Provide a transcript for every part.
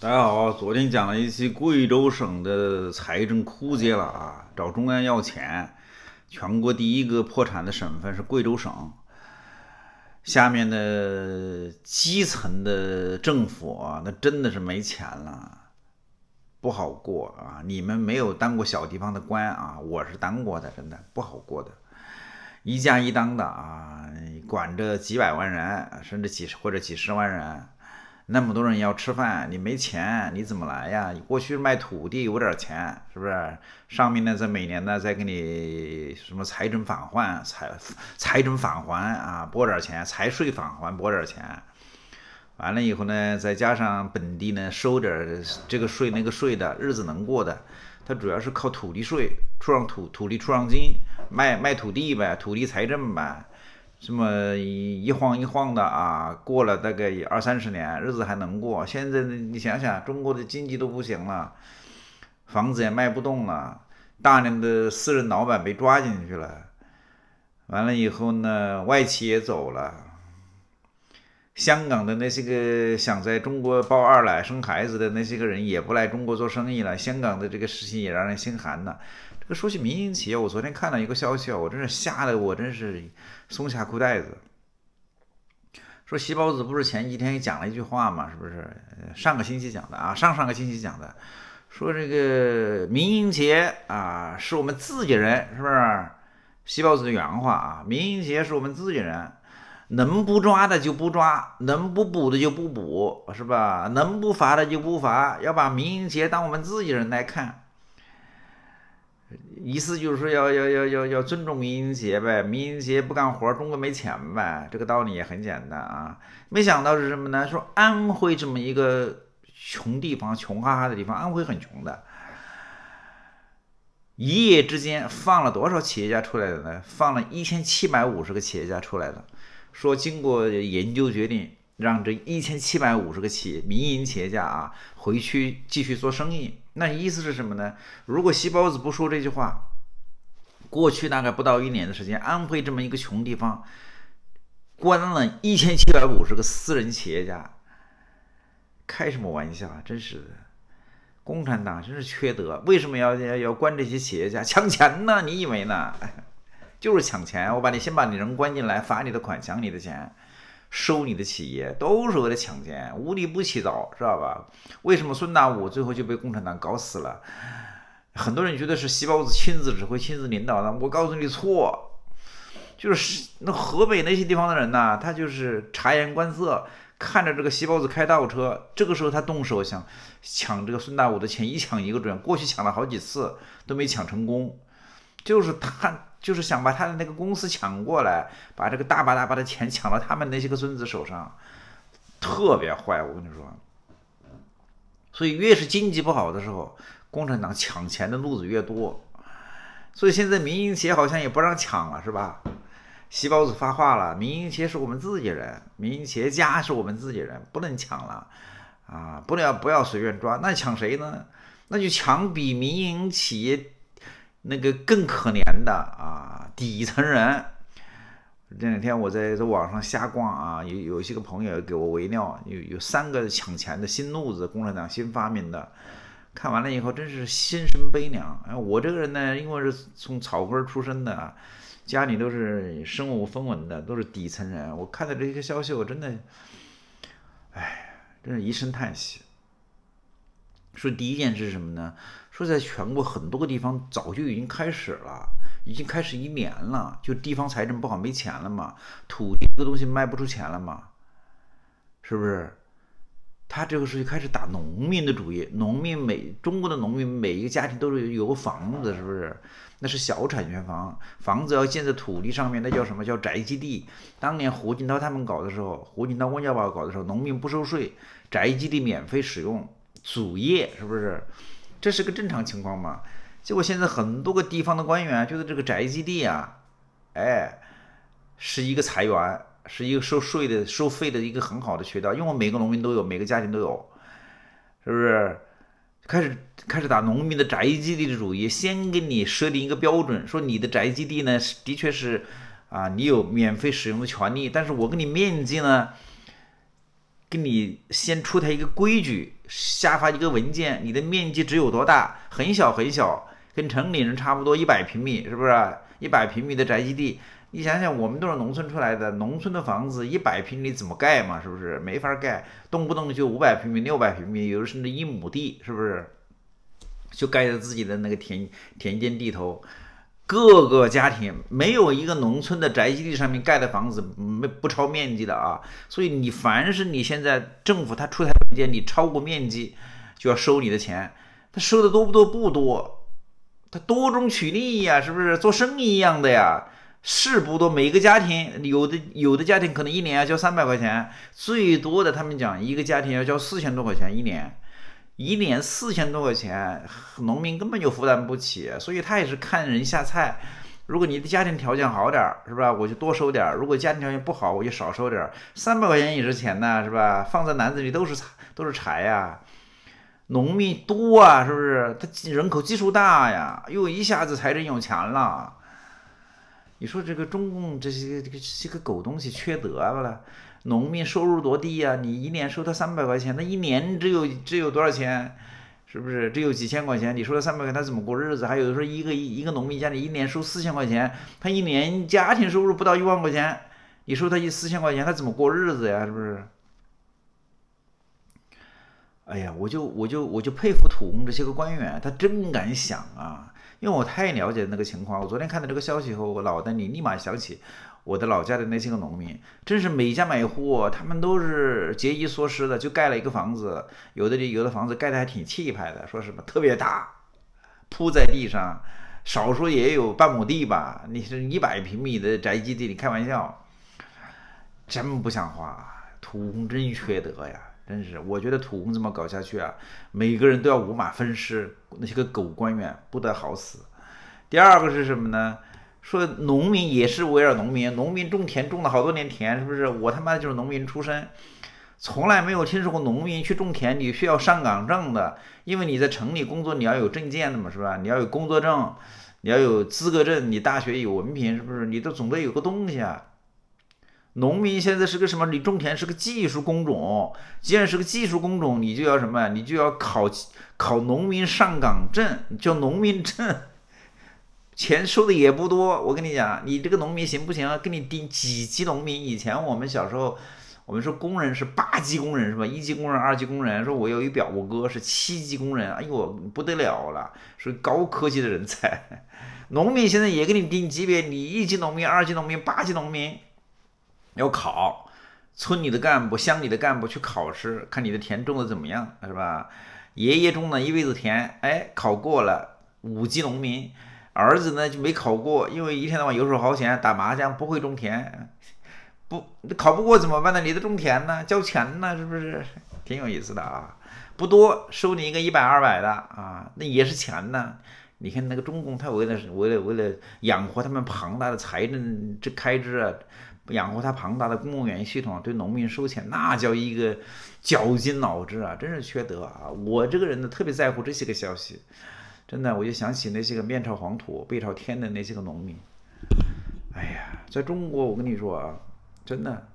大家好，昨天讲了一期贵州省的财政枯竭了啊，找中央要钱。全国第一个破产的省份是贵州省，下面的基层的政府啊，那真的是没钱了，不好过啊。你们没有当过小地方的官啊，我是当过的，真的不好过的。一家一当的啊，管着几百万人，甚至几十或者几十万人。那么多人要吃饭，你没钱，你怎么来呀？你过去卖土地有点钱，是不是？上面呢，在每年呢，再给你什么财政返还、财财政返还啊，拨点钱，财税返还拨点钱。完了以后呢，再加上本地呢收点这个税那个税的，日子能过的。它主要是靠土地税、出让土土地出让金，卖卖土地呗，土地财政呗。这么一晃一晃的啊，过了大概二三十年，日子还能过。现在你想想，中国的经济都不行了，房子也卖不动了，大量的私人老板被抓进去了。完了以后呢，外企也走了，香港的那些个想在中国抱二奶生孩子的那些个人也不来中国做生意了。香港的这个事情也让人心寒呐。说起民营企业，我昨天看到一个消息啊，我真是吓得我真是松下裤带子。说席包子不是前几天讲了一句话嘛，是不是？上个星期讲的啊，上上个星期讲的，说这个民营企业啊是我们自己人，是不是？席包子的原话啊，民营企业是我们自己人，能不抓的就不抓，能不补的就不补，是吧？能不罚的就不罚，要把民营企业当我们自己人来看。意思就是说要要要要要尊重民营企业呗，民营企业不干活，中国没钱呗，这个道理也很简单啊。没想到是什么呢？说安徽这么一个穷地方，穷哈哈的地方，安徽很穷的，一夜之间放了多少企业家出来的呢？放了一千七百五十个企业家出来了，说经过研究决定。让这一千七百五十个企业民营企业家啊回去继续做生意，那意思是什么呢？如果西包子不说这句话，过去大概不到一年的时间，安徽这么一个穷地方，关了一千七百五十个私人企业家，开什么玩笑啊！真是的，共产党真是缺德，为什么要要要关这些企业家？抢钱呢？你以为呢？就是抢钱！我把你先把你人关进来，罚你的款，抢你的钱。收你的企业都是为了抢钱，无利不起早，知道吧？为什么孙大武最后就被共产党搞死了？很多人觉得是西包子亲自指挥、亲自领导的，我告诉你错，就是那河北那些地方的人呐，他就是察言观色，看着这个西包子开倒车，这个时候他动手想抢这个孙大武的钱，一抢一个准。过去抢了好几次都没抢成功，就是他。就是想把他的那个公司抢过来，把这个大把大把的钱抢到他们那些个孙子手上，特别坏。我跟你说，所以越是经济不好的时候，共产党抢钱的路子越多。所以现在民营企业好像也不让抢了，是吧？西包子发话了，民营企业是我们自己人，民营企业家是我们自己人，不能抢了啊！不能不要随便抓，那抢谁呢？那就抢比民营企业。那个更可怜的啊，底层人。这两天我在这网上瞎逛啊，有有些个朋友给我围料，有有三个抢钱的新路子，共产党新发明的。看完了以后，真是心生悲凉。我这个人呢，因为是从草根出身的，家里都是身无分文的，都是底层人。我看到这些消息，我真的，哎，真是一声叹息。说第一件事是什么呢？说在全国很多个地方早就已经开始了，已经开始一年了，就地方财政不好没钱了嘛，土地这个东西卖不出钱了嘛，是不是？他这个时候就开始打农民的主意，农民每中国的农民每一个家庭都是有个房子，是不是？那是小产权房，房子要建在土地上面，那叫什么叫宅基地？当年胡锦涛他们搞的时候，胡锦涛、温家宝搞的时候，农民不收税，宅基地免费使用。主业是不是？这是个正常情况嘛？结果现在很多个地方的官员觉得这个宅基地啊，哎，是一个财源，是一个收税的、收费的一个很好的渠道，因为每个农民都有，每个家庭都有，是不是？开始开始打农民的宅基地的主意，先给你设定一个标准，说你的宅基地呢，的确是啊，你有免费使用的权利，但是我给你面积呢。给你先出台一个规矩，下发一个文件，你的面积只有多大？很小很小，跟城里人差不多，一百平米，是不是？一百平米的宅基地，你想想，我们都是农村出来的，农村的房子一百平米怎么盖嘛？是不是？没法盖，动不动就五百平米、六百平米，有的甚至一亩地，是不是？就盖在自己的那个田田间地头。各个家庭没有一个农村的宅基地上面盖的房子没不超面积的啊，所以你凡是你现在政府他出台文件，你超过面积就要收你的钱，他收的多不多？不多，他多中取利呀，是不是？做生意一样的呀，是不多。每个家庭有的有的家庭可能一年要交三百块钱，最多的他们讲一个家庭要交四千多块钱一年。一年四千多块钱，农民根本就负担不起，所以他也是看人下菜。如果你的家庭条件好点儿，是吧？我就多收点儿；如果家庭条件不好，我就少收点儿。三百块钱也是钱呐，是吧？放在篮子里都是都是柴呀。农民多啊，是不是？他人口基数大呀，又一下子财政有钱了。你说这个中共这些这个这个狗东西缺德了。农民收入多低呀！你一年收他三百块钱，那一年只有只有多少钱？是不是只有几千块钱？你说他三百块，他怎么过日子？还有的说一个一一个农民家里一年收四千块钱，他一年家庭收入不到一万块钱，你说他一四千块钱，他怎么过日子呀？是不是？哎呀，我就我就我就佩服土工这些个官员，他真敢想啊！因为我太了解那个情况，我昨天看到这个消息以后，我脑袋里立马想起。我的老家的那些个农民，真是每家每户，他们都是节衣缩食的，就盖了一个房子。有的有的房子盖的还挺气派的，说什么特别大，铺在地上，少说也有半亩地吧。你是一百平米的宅基地，你开玩笑，真不像话。土工真缺德呀，真是。我觉得土工这么搞下去啊，每个人都要五马分尸，那些个狗官员不得好死。第二个是什么呢？说农民也是围绕农民，农民种田种了好多年田，是不是？我他妈就是农民出身，从来没有听说过农民去种田你需要上岗证的，因为你在城里工作你要有证件的嘛，是吧？你要有工作证，你要有资格证，你大学有文凭，是不是？你都总得有个东西啊。农民现在是个什么？你种田是个技术工种，既然是个技术工种，你就要什么？你就要考考农民上岗证，叫农民证。钱收的也不多，我跟你讲，你这个农民行不行啊？给你定几级农民？以前我们小时候，我们说工人是八级工人是吧？一级工人、二级工人。说我有一表我哥是七级工人，哎呦不得了了，是高科技的人才。农民现在也给你定级别，你一级农民、二级农民、八级农民要考，村里的干部、乡里的干部去考试，看你的田种的怎么样，是吧？爷爷种了一辈子田，哎，考过了五级农民。儿子呢就没考过，因为一天到晚游手好闲，打麻将，不会种田，不考不过怎么办呢？你得种田呢，交钱呢，是不是？挺有意思的啊，不多，收你一个一百二百的啊，那也是钱呢。你看那个中共，他为了为了为了养活他们庞大的财政这开支啊，养活他庞大的公务员系统，对农民收钱，那叫一个绞尽脑汁啊，真是缺德啊！我这个人呢，特别在乎这些个消息。真的，我就想起那些个面朝黄土背朝天的那些个农民。哎呀，在中国，我跟你说啊，真的，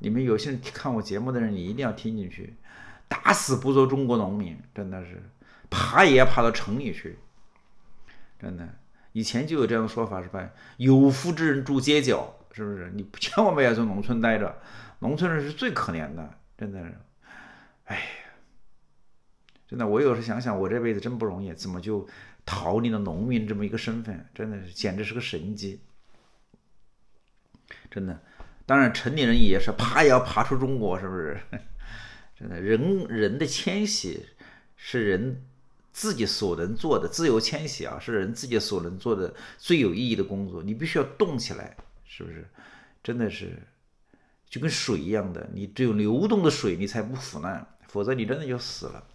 你们有些人看我节目的人，你一定要听进去，打死不做中国农民，真的是，爬也要爬到城里去。真的，以前就有这样的说法，是吧？有福之人住街角，是不是？你千万不要在农村待着，农村人是最可怜的，真的是，哎。真的，我有时想想，我这辈子真不容易，怎么就逃离了农民这么一个身份？真的是，简直是个神迹。真的，当然城里人也是爬也要爬出中国，是不是？真的，人人的迁徙是人自己所能做的，自由迁徙啊，是人自己所能做的最有意义的工作。你必须要动起来，是不是？真的是，就跟水一样的，你只有流动的水，你才不腐烂，否则你真的就死了。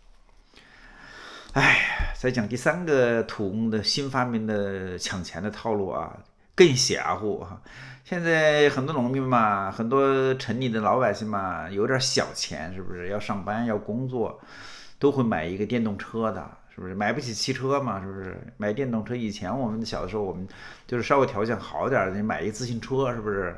哎，再讲第三个土工的新发明的抢钱的套路啊，更邪乎哈！现在很多农民嘛，很多城里的老百姓嘛，有点小钱，是不是要上班要工作，都会买一个电动车的，是不是？买不起汽车嘛，是不是？买电动车，以前我们小的时候，我们就是稍微条件好点的，买一自行车，是不是？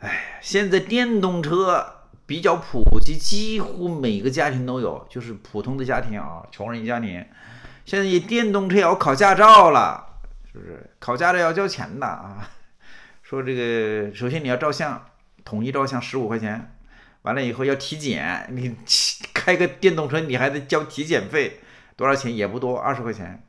哎，现在电动车比较普及，几乎每个家庭都有，就是普通的家庭啊，穷人家庭。现在你电动车要考驾照了，是不是？考驾照要交钱的啊。说这个，首先你要照相，统一照相十五块钱，完了以后要体检，你开个电动车你还得交体检费，多少钱也不多，二十块钱。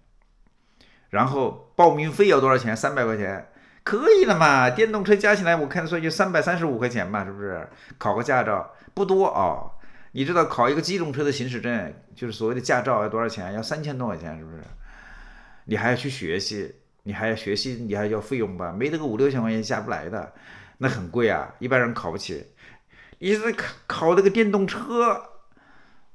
然后报名费要多少钱？三百块钱，可以了嘛？电动车加起来我看算就三百三十五块钱嘛，是不是？考个驾照不多啊。你知道考一个机动车的行驶证，就是所谓的驾照要多少钱？要三千多块钱，是不是？你还要去学习，你还要学习，你还要费用吧？没得个五六千块钱下不来的，那很贵啊，一般人考不起。你是考考这个电动车，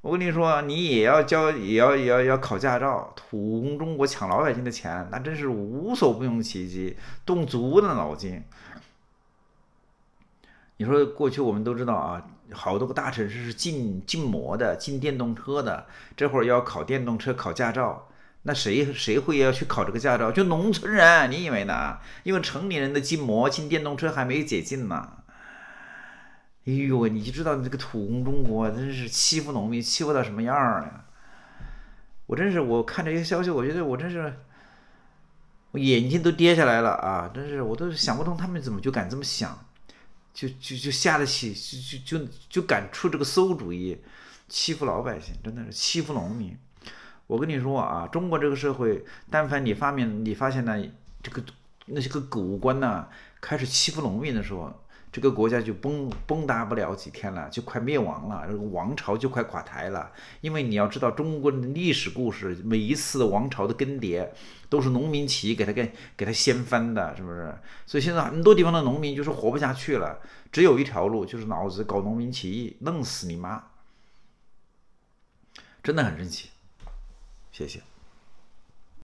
我跟你说，你也要交，也要也要要考驾照，土工中国抢老百姓的钱，那真是无所不用其极，动足的脑筋。你说过去我们都知道啊。好多个大城市是禁禁摩的，禁电动车的。这会儿要考电动车考驾照，那谁谁会要去考这个驾照？就农村人，你以为呢？因为城里人的禁摩、禁电动车还没解禁呢。哎呦，你就知道这个土工中国真是欺负农民，欺负到什么样儿呀？我真是，我看这些消息，我觉得我真是，我眼睛都跌下来了啊！真是，我都想不通他们怎么就敢这么想。就就就下得起，就就就就敢出这个馊主意，欺负老百姓，真的是欺负农民。我跟你说啊，中国这个社会，但凡你发明，你发现呢，这个那些个狗官呢，开始欺负农民的时候。这个国家就崩崩塌不了几天了，就快灭亡了，这个王朝就快垮台了。因为你要知道，中国的历史故事，每一次王朝的更迭，都是农民起义给他给给他掀翻的，是不是？所以现在很多地方的农民就是活不下去了，只有一条路，就是脑子搞农民起义，弄死你妈！真的很生气，谢谢。